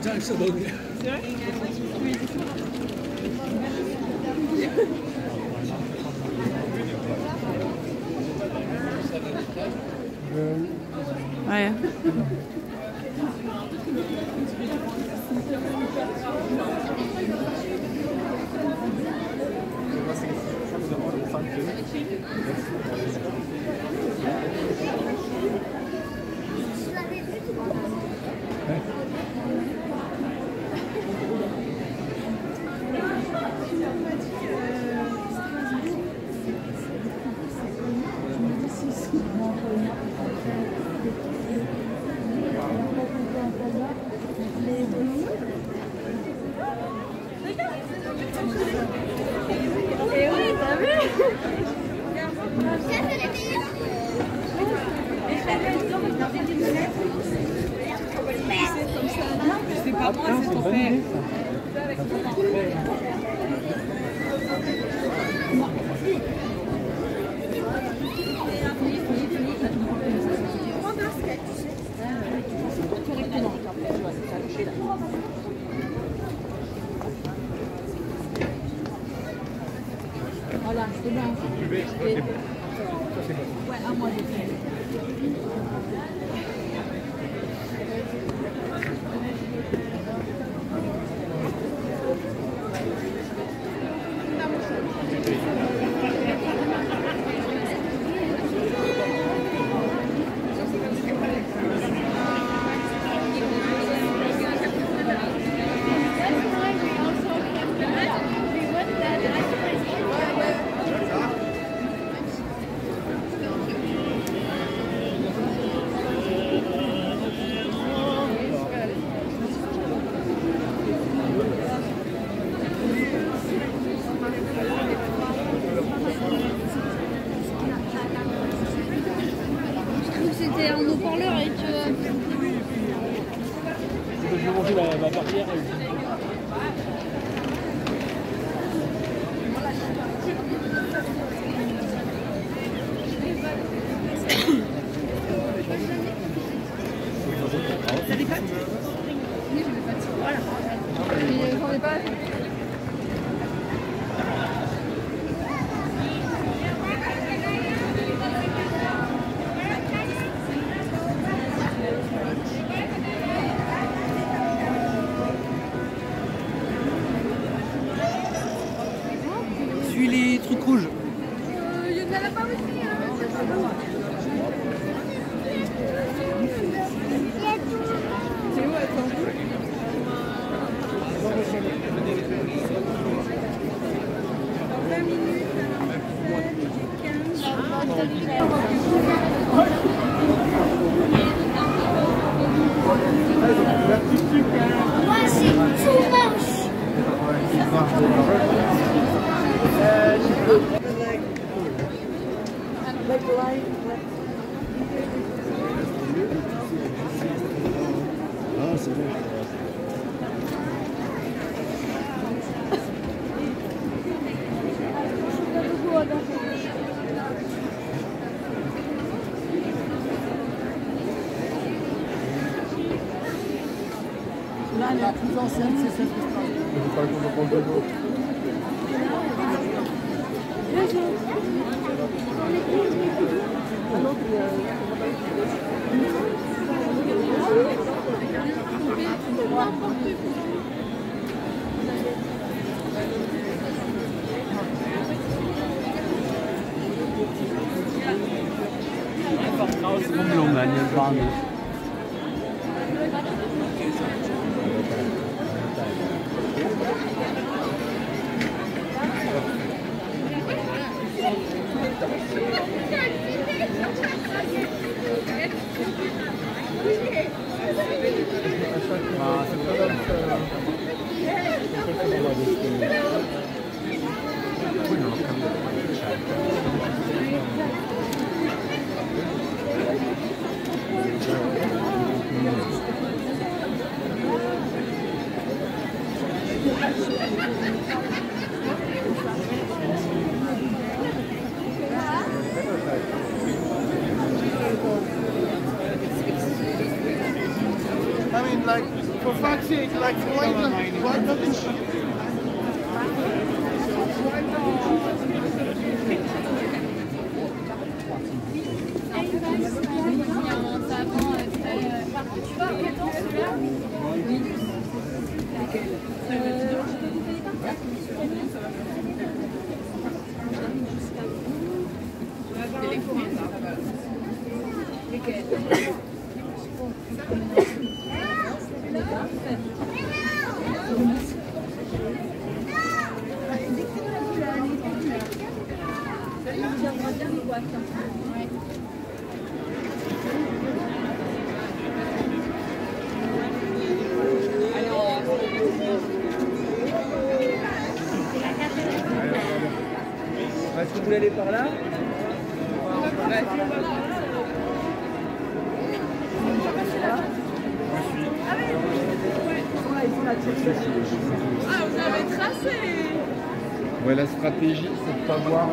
잘 써놓네. bon. Ouais, à. Right. 私って。Umblung an den like Cleveland. Ah, vous avez tracé Ouais, la stratégie, c'est de pas voir.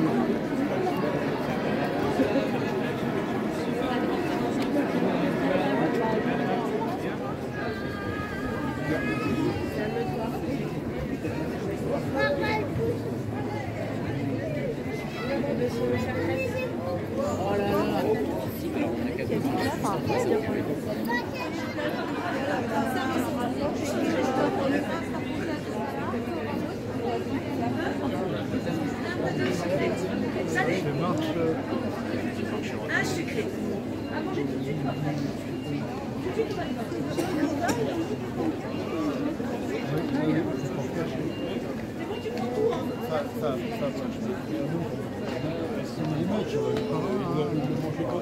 Un ah, sucré. À manger tout de suite ou après. Tout de suite on ou C'est bon, tu prends tout, hein. Ça, ça, ça, ça. C'est un match, hein, il doit manger quoi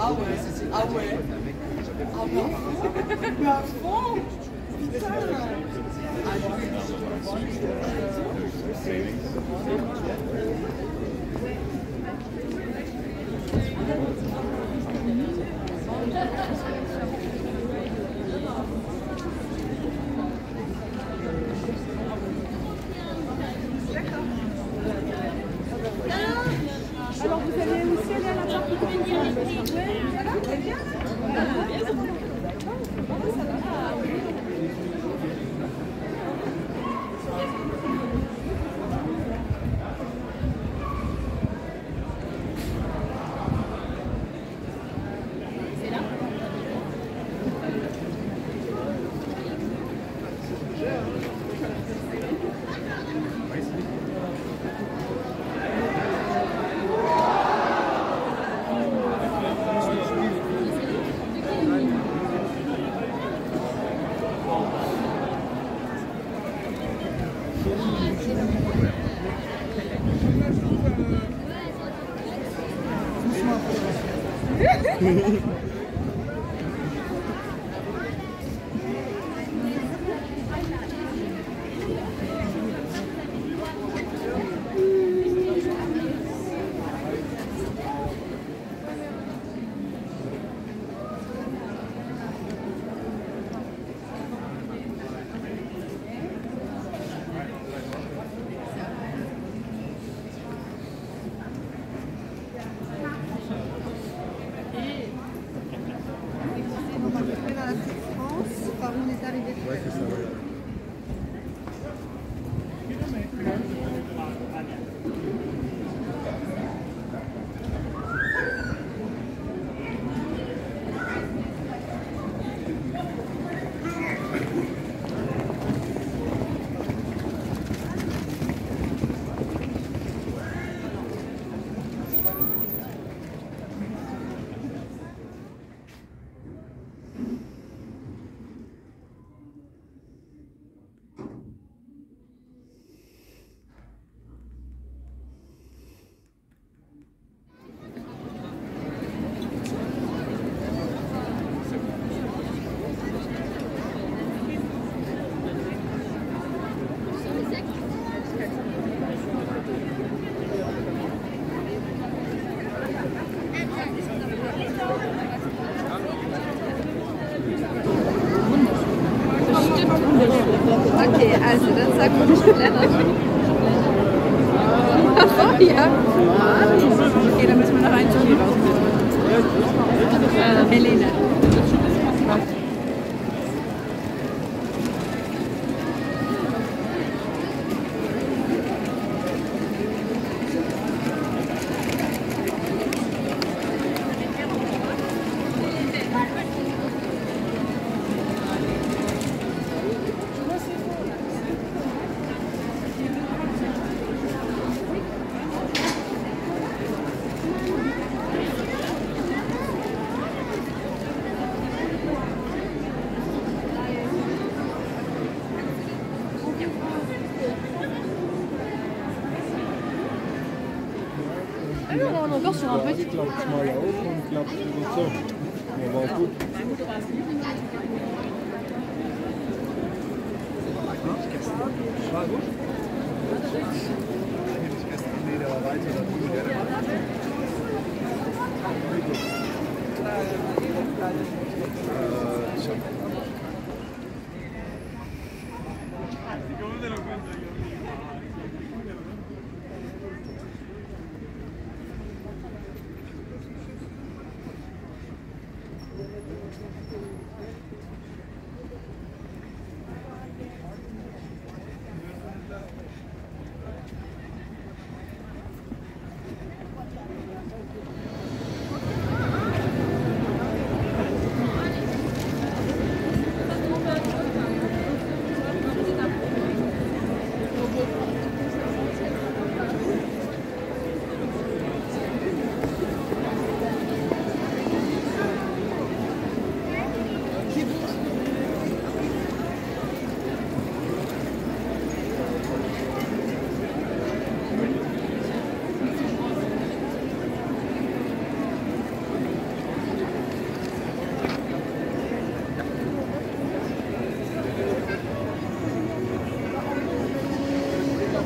Ah ouais, c'est- ah ouais. Ah bon Mais sagen wir Schokolade. Achso, ja. Okay, dann müssen wir noch einen Johnny rausfinden. Äh, Helene. Encore sur un petit Klapt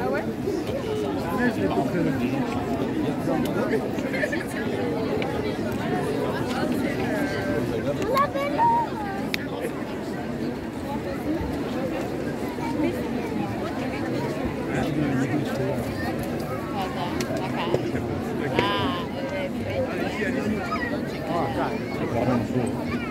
Ah ouais 这花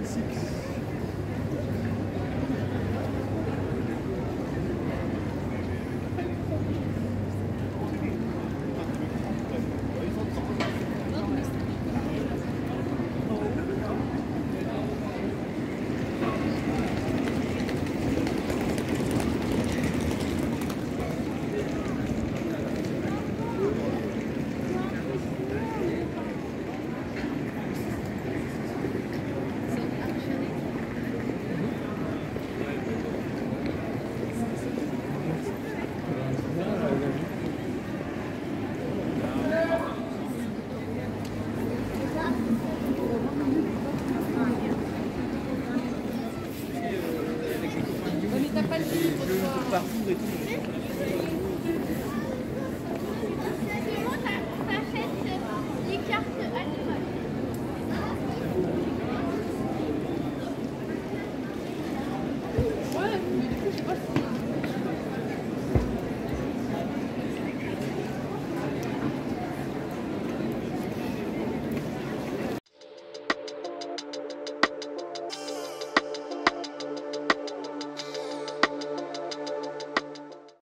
Mais